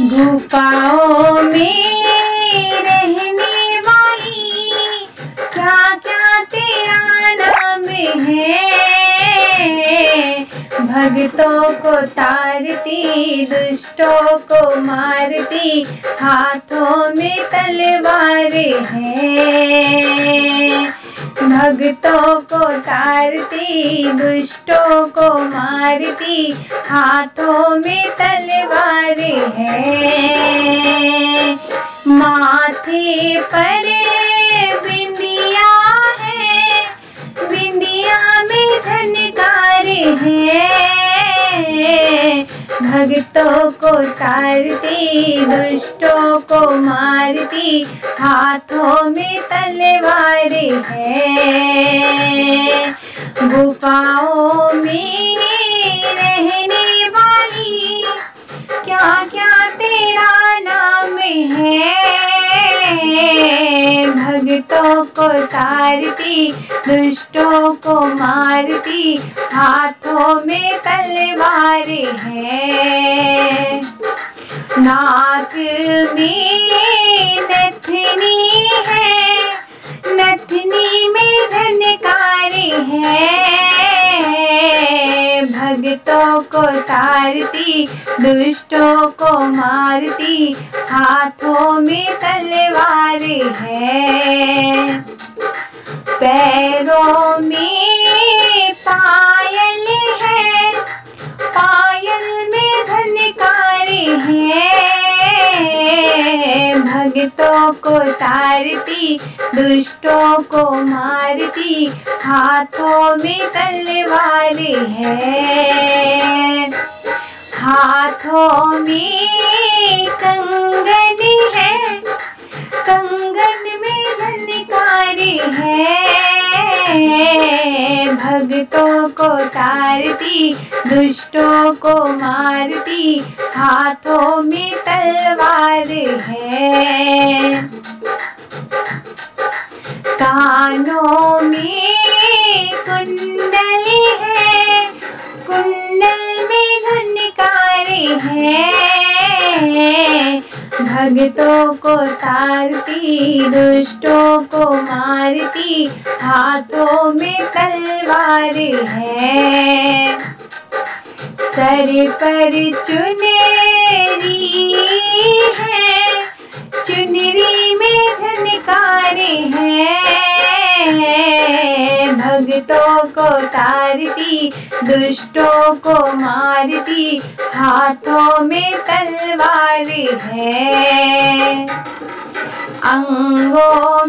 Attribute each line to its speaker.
Speaker 1: गुफाओं में रहने वाली, क्या क्या तेरा नाम है? भक्तों को तारती, दुष्टों को मारती, हाथों में तलवार है। भक्तों को तारती, दुष्टों को मारती, हाथों में तलवार है। माथे पर बिंदिया है। बिंदिया में झनकार है। भक्तों को तारती, दुष्टों को मारती, हाथों में तलवार है। गुफाओं भक्तों को तारती दुष्टों को मारती हाथों में तलवारें है। भक्तों को तारती दुष्टों को मारती हाथों में तलवार है। पैरों भक्तों को तारती, दुष्टों को मारती, हाथों में तलवार है। हाथों में कंगन है, कंगन भक्तों को तारती, दुष्टों को मारती, हाथों में तलवार है। कानों में कुंडली है, कुंडल में झनकार है। भक्तों को तारती दुष्टों को मारती हाथों में तलवार है। सर पर चुनेरी है। भक्तों को तारती दुष्टों को मारती हाथों में तलवार है। अंगों